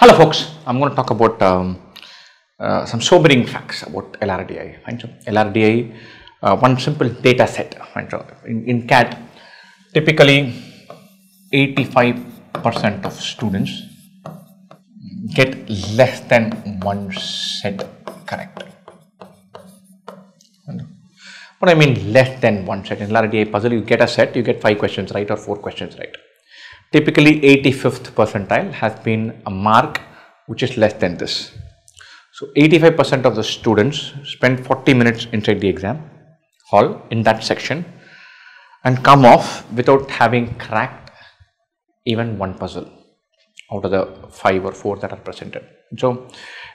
Hello, folks. I'm going to talk about um, uh, some sobering facts about LRDI. Right? So, LRDI, uh, one simple data set. Right? So, in, in CAT, typically 85% of students get less than one set correct. What I mean less than one set. In LRDI puzzle, you get a set, you get five questions right or four questions right. Typically 85th percentile has been a mark which is less than this. So 85% of the students spend 40 minutes inside the exam hall in that section and come off without having cracked even one puzzle out of the five or four that are presented. So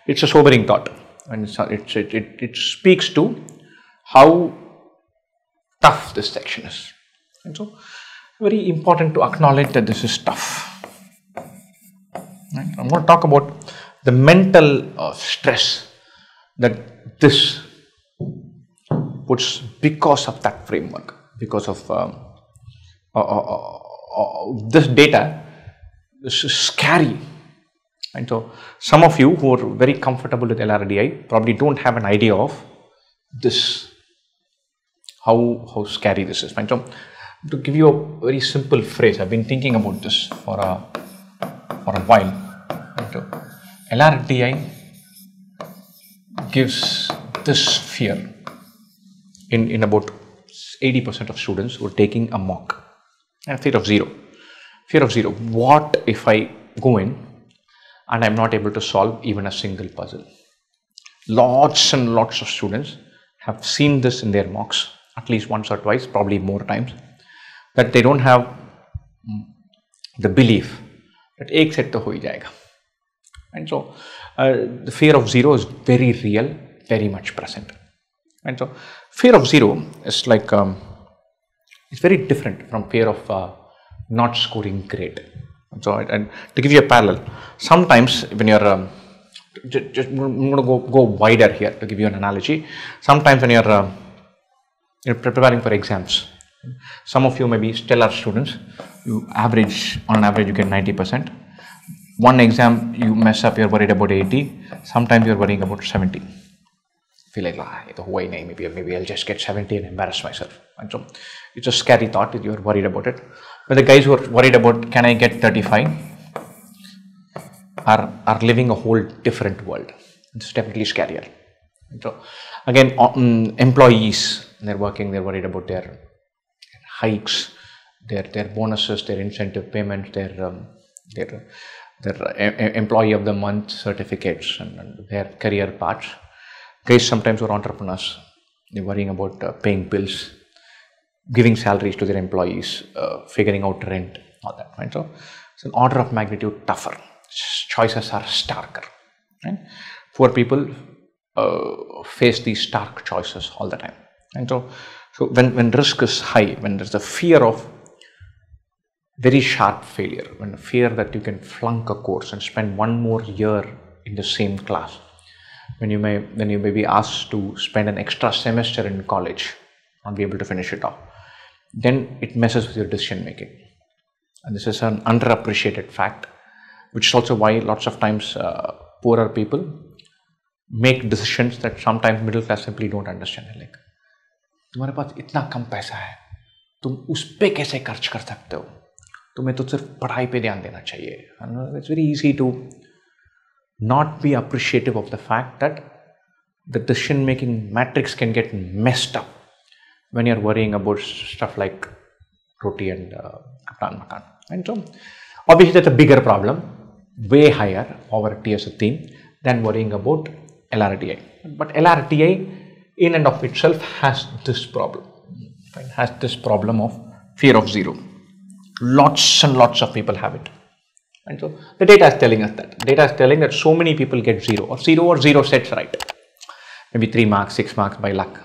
it's a sobering thought and it's, it's, it, it, it speaks to how tough this section is. And so very important to acknowledge that this is tough. Right? I'm going to talk about the mental uh, stress that this puts because of that framework, because of um, uh, uh, this data this is scary. And so some of you who are very comfortable with LRDI probably don't have an idea of this, how, how scary this is. And so to give you a very simple phrase, I've been thinking about this for a, for a while. LRDI gives this fear in, in about 80% of students who are taking a mock and fear of zero. Fear of zero. What if I go in and I'm not able to solve even a single puzzle? Lots and lots of students have seen this in their mocks at least once or twice, probably more times, that they don't have the belief that ek set to ho jayega. And so, uh, the fear of zero is very real, very much present. And so, fear of zero is like um, it's very different from fear of uh, not scoring great. And so, and to give you a parallel, sometimes when you're um, just, just, I'm going to go, go wider here to give you an analogy. Sometimes when you're, uh, you're preparing for exams, some of you may be stellar students. You average on an average you get 90%. One exam you mess up, you're worried about 80. Sometimes you're worrying about 70 feel like ah, maybe maybe I'll just get 70 and embarrass myself. And so it's a scary thought that you're worried about it. But the guys who are worried about can I get 35 are, are living a whole different world. It's definitely scarier. So again, um, employees, they're working, they're worried about their hikes, their their bonuses, their incentive payments, their um, their their employee of the month certificates and, and their career paths. Guys sometimes are entrepreneurs. They're worrying about uh, paying bills giving salaries to their employees uh, figuring out rent all that right? So it's an order of magnitude tougher. Choices are starker right? Poor people uh, face these stark choices all the time and so so when when risk is high when there's a fear of very sharp failure when fear that you can flunk a course and spend one more year in the same class when you may when you may be asked to spend an extra semester in college not be able to finish it off then it messes with your decision making. And this is an underappreciated fact which is also why lots of times uh, poorer people make decisions that sometimes middle class simply don't understand like तुम्हारे पास इतना कम पैसा है, तुम उस पर कैसे खर्च कर सकते हो? तुम्हें तो सिर्फ़ पढ़ाई पे ध्यान देना चाहिए। It's very easy to not be appreciative of the fact that the decision making matrix can get messed up when you are worrying about stuff like roti and कप्तान makaan and so obviously that a bigger problem way higher over T S a theme then worrying about L R T I but L R T I in and of itself, has this problem. Right? Has this problem of fear of zero. Lots and lots of people have it. And so the data is telling us that. Data is telling that so many people get zero or zero or zero sets right. Maybe three marks, six marks by luck.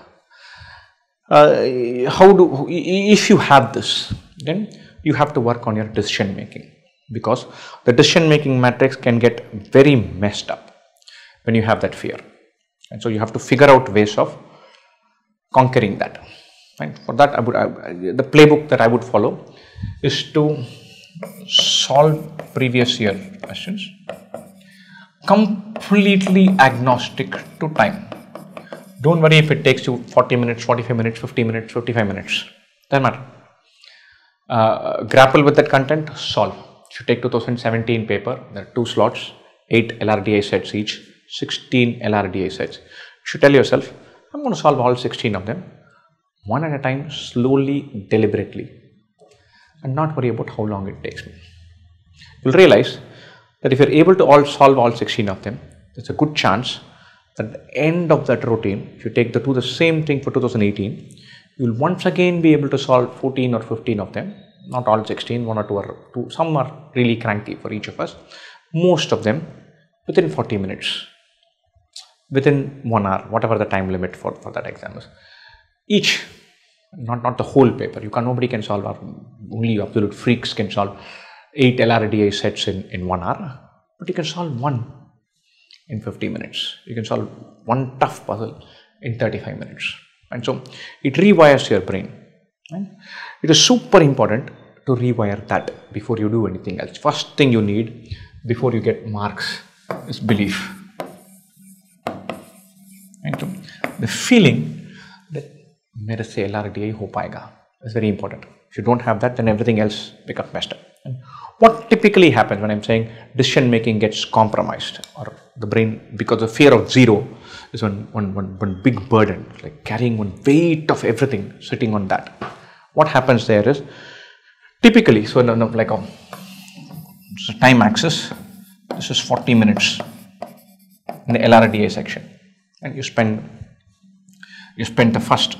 Uh, how do, if you have this, then you have to work on your decision making because the decision making matrix can get very messed up when you have that fear. And so you have to figure out ways of conquering that. And for that, I would, I, the playbook that I would follow is to solve previous year questions completely agnostic to time. Don't worry if it takes you 40 minutes, 45 minutes, 50 minutes, 55 minutes. Doesn't matter. Uh, grapple with that content, solve. If you take 2017 paper, there are two slots, 8 LRDI sets each, 16 LRDI sets. You should tell yourself, I'm going to solve all 16 of them, one at a time, slowly, deliberately, and not worry about how long it takes me. You'll realize that if you're able to all solve all 16 of them, there's a good chance that at the end of that routine, if you take the do the same thing for 2018, you'll once again be able to solve 14 or 15 of them, not all 16, one or two or two, some are really cranky for each of us, most of them within 40 minutes, within one hour, whatever the time limit for, for that exam is. Each, not, not the whole paper, you can, nobody can solve, or only absolute freaks can solve 8 LRDI sets in, in one hour, but you can solve one in 50 minutes. You can solve one tough puzzle in 35 minutes. And so it rewires your brain. Right? It is super important to rewire that before you do anything else. First thing you need before you get marks is belief. the feeling that मेरे से L ही very important. If you don't have that, then everything else everything else messed up. what typically happens when I'm saying decision making gets compromised or the brain because of fear of zero is one, one, one, one big burden like carrying one weight of everything sitting on that what happens there is typically so no, no, like um, a, a, time axis this is 40 minutes in the LRDI section and you spend you spend the first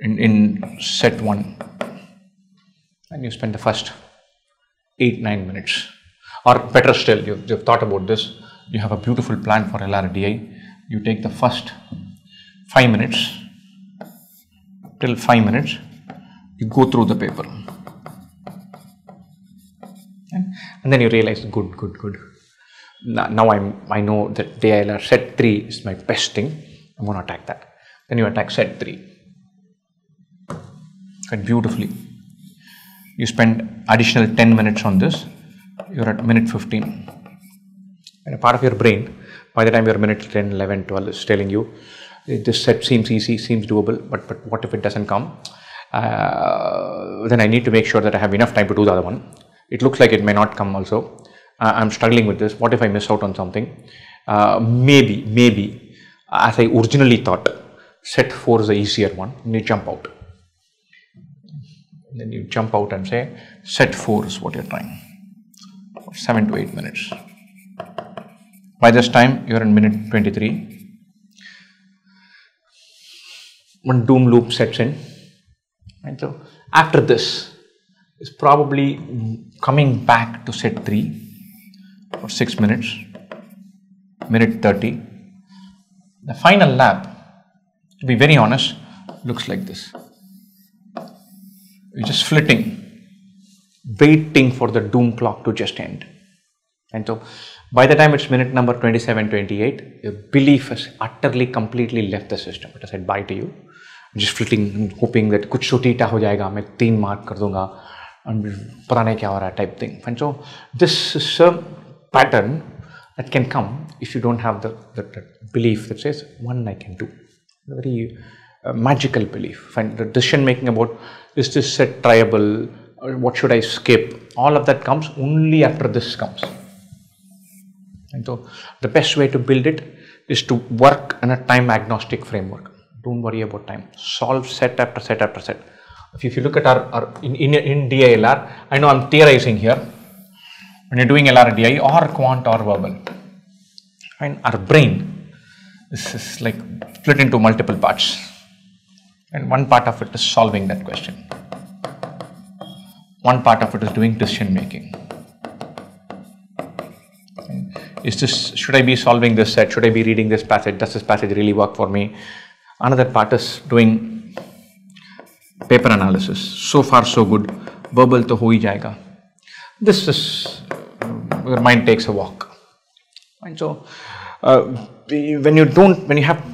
in, in set one and you spend the first eight, nine minutes. Or better still, you've, you've thought about this, you have a beautiful plan for LRDI, you take the first five minutes till five minutes, you go through the paper. And then you realize, good, good, good. Now I'm, I know that DILR set 3 is my best thing. I'm going to attack that. Then you attack set 3 quite beautifully. You spend additional 10 minutes on this, you're at minute 15. And a part of your brain, by the time you're minute 10, 11, 12, is telling you, this set seems easy, seems doable, but, but what if it doesn't come? Uh, then I need to make sure that I have enough time to do the other one. It looks like it may not come also. I'm struggling with this. What if I miss out on something? Uh, maybe, maybe, as I originally thought, set 4 is the easier one, and you jump out. Then you jump out and say set 4 is what you're trying. 7 to 8 minutes. By this time you're in minute 23 When doom loop sets in. And so after this is probably coming back to set 3 for 6 minutes minute 30 the final lap to be very honest looks like this you're just flitting, waiting for the doom clock to just end. And so by the time it's minute number 27, 28, your belief has utterly, completely left the system. It has said bye to you. Just flitting, hoping that chotita ho jayega, main teen mark kar dunga, and pata nahi kya ho raha type thing. And so this pattern that can come if you don't have the, the, the belief that says, one I can do. Very uh, magical belief. And the decision making about is this set triable, what should I skip, all of that comes only after this comes. And so the best way to build it is to work in a time agnostic framework. Don't worry about time. Solve set after set after set. If you, if you look at our, our in, in, in DILR, I know I'm theorizing here. When you're doing LRDI or quant or verbal, and our brain is, is like split into multiple parts and one part of it is solving that question. One part of it is doing decision making. Is this, should I be solving this set? Should I be reading this passage? Does this passage really work for me? Another part is doing paper analysis. So far, so good. Verbal to hui jayega. This is, your mind takes a walk. And so, uh, when you don't, when you have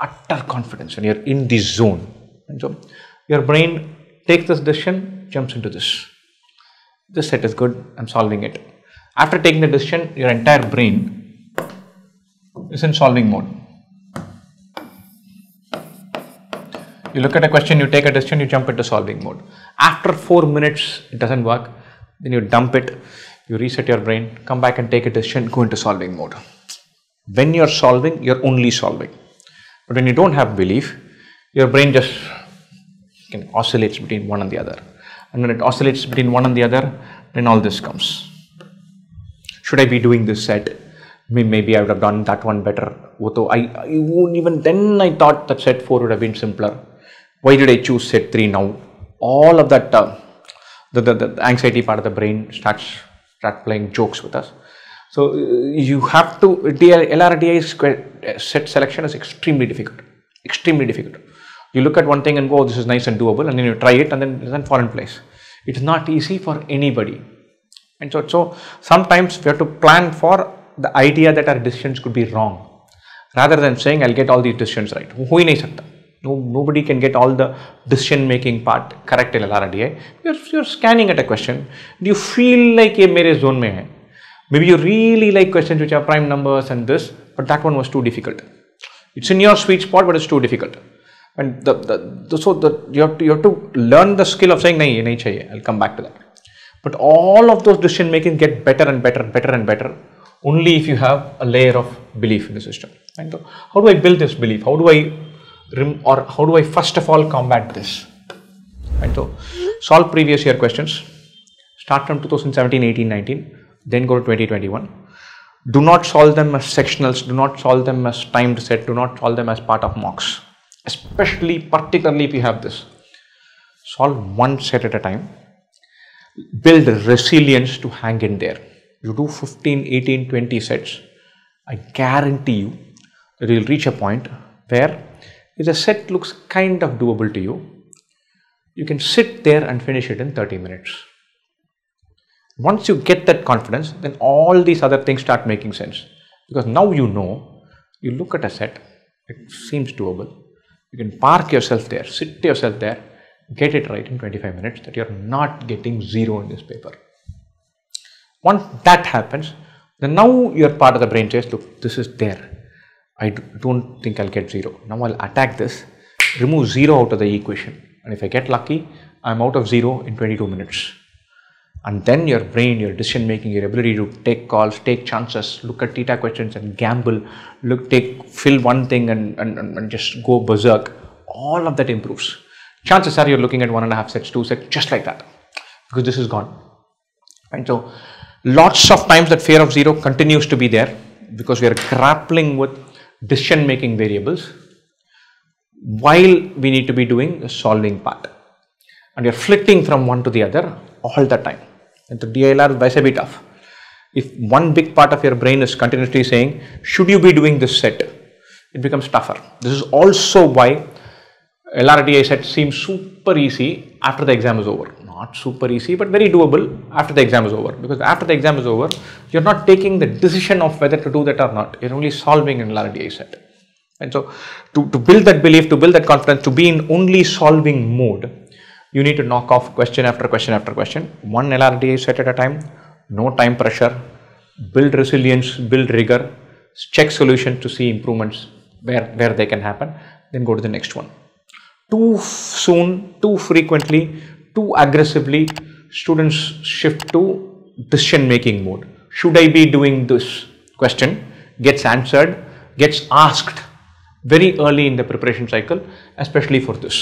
utter confidence, when you're in the zone, and so your brain takes this decision, jumps into this. This set is good, I'm solving it. After taking the decision, your entire brain is in solving mode. You look at a question, you take a decision, you jump into solving mode. After four minutes, it doesn't work, then you dump it, you reset your brain, come back and take a decision, go into solving mode. When you're solving, you're only solving. But when you don't have belief, your brain just can oscillates between one and the other. And when it oscillates between one and the other, then all this comes. Should I be doing this set? Maybe I would have done that one better. Although I, I even then I thought that set 4 would have been simpler. Why did I choose set 3 now? All of that, uh, the, the, the anxiety part of the brain starts start playing jokes with us. So uh, you have to, LRDI set selection is extremely difficult, extremely difficult. You look at one thing and go, oh, this is nice and doable, and then you try it and then it doesn't fall in place. It's not easy for anybody. And so, so sometimes we have to plan for the idea that our decisions could be wrong rather than saying I'll get all these decisions right. हो ही no, nobody can get all the decision making part correct in LRDI. You're, you're scanning at a question. Do you feel like a mere zone mein hai? Maybe you really like questions which are prime numbers and this, but that one was too difficult. It's in your sweet spot, but it's too difficult. And the, the, the so the, you, have to, you have to learn the skill of saying, nahi, nahi chahiye. I'll come back to that. But all of those decision making get better and better and better and better only if you have a layer of belief in the system. And how do I build this belief? How do I or how do I first of all combat this? And so solve previous year questions. Start from 2017, 18, 19, then go to 2021 do not solve them as sectionals, do not solve them as timed set, do not solve them as part of mocks. Especially particularly if you have this. Solve one set at a time. Build resilience to hang in there. You do 15 18 20 sets. I guarantee you that you'll reach a point where if the set looks kind of doable to you you can sit there and finish it in 30 minutes once you get that confidence then all these other things start making sense because now you know you look at a set it seems doable you can park yourself there, sit yourself there, get it right in 25 minutes that you're not getting zero in this paper. Once that happens, then now your part of the brain says, look, this is there. I don't think I'll get zero. Now I'll attack this, remove zero out of the equation. And if I get lucky, I'm out of zero in 22 minutes. And then your brain your decision making your ability to take calls take chances look at theta questions and gamble look take fill one thing and, and, and just go berserk. All of that improves. Chances are you're looking at one and a half sets two sets just like that. Because this is gone. And so lots of times that fear of zero continues to be there because we are grappling with decision making variables while we need to be doing the solving part and you're flicking from one to the other all the time and the DILR is a bit tough. If one big part of your brain is continuously saying, should you be doing this set? It becomes tougher. This is also why LRDI set seems super easy after the exam is over. Not super easy, but very doable after the exam is over. Because after the exam is over, you're not taking the decision of whether to do that or not. You're only solving an LRDI set. And so, to, to build that belief, to build that confidence, to be in only solving mode, you need to knock off question after question after question, one LRDI set at a time, no time pressure, build resilience, build rigor, check solution to see improvements where, where they can happen, then go to the next one. Too soon, too frequently, too aggressively, students shift to decision making mode. Should I be doing this question? Gets answered, gets asked very early in the preparation cycle, especially for this.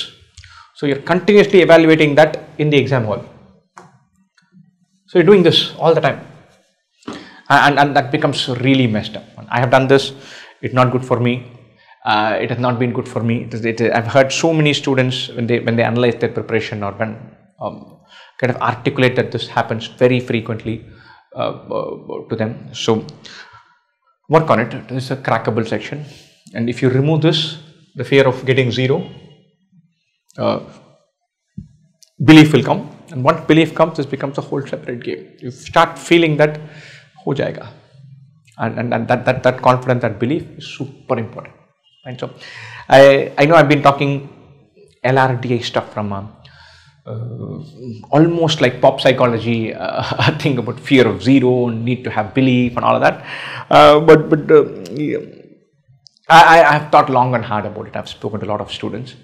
So you're continuously evaluating that in the exam hall. So you're doing this all the time. And, and that becomes really messed up. I have done this, it's not good for me. Uh, it has not been good for me. It, it, I've heard so many students when they when they analyze their preparation or when um, kind of articulate that this happens very frequently uh, uh, to them. So work on it. This is a crackable section, and if you remove this, the fear of getting zero, uh, belief will come. And once belief comes this becomes a whole separate game. You start feeling that ho jayega. And, and, and that, that that confidence that belief is super important. And so i i know i've been talking lrdi stuff from a, uh, almost like pop psychology, uh, thing about fear of zero, and need to have belief and all of that. Uh, but but uh, I, I have thought long and hard about it. I've spoken to a lot of students.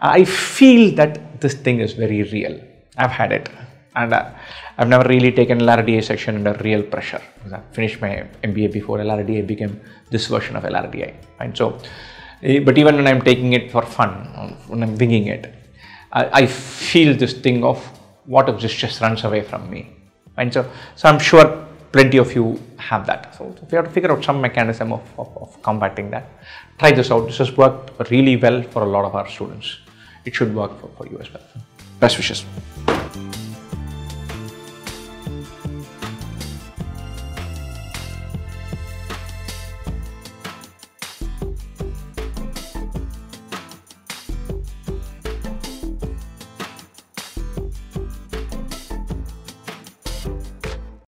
I feel that this thing is very real. I've had it, and uh, I've never really taken LRDI section under real pressure. I finished my MBA before LRDA became this version of LRDI. And so, eh, but even when I'm taking it for fun, when I'm winging it, I, I feel this thing of what if this just runs away from me. And so, so I'm sure plenty of you have that. So you have to figure out some mechanism of, of, of combating that, try this out. This has worked really well for a lot of our students. It should work for, for you as well. Best wishes.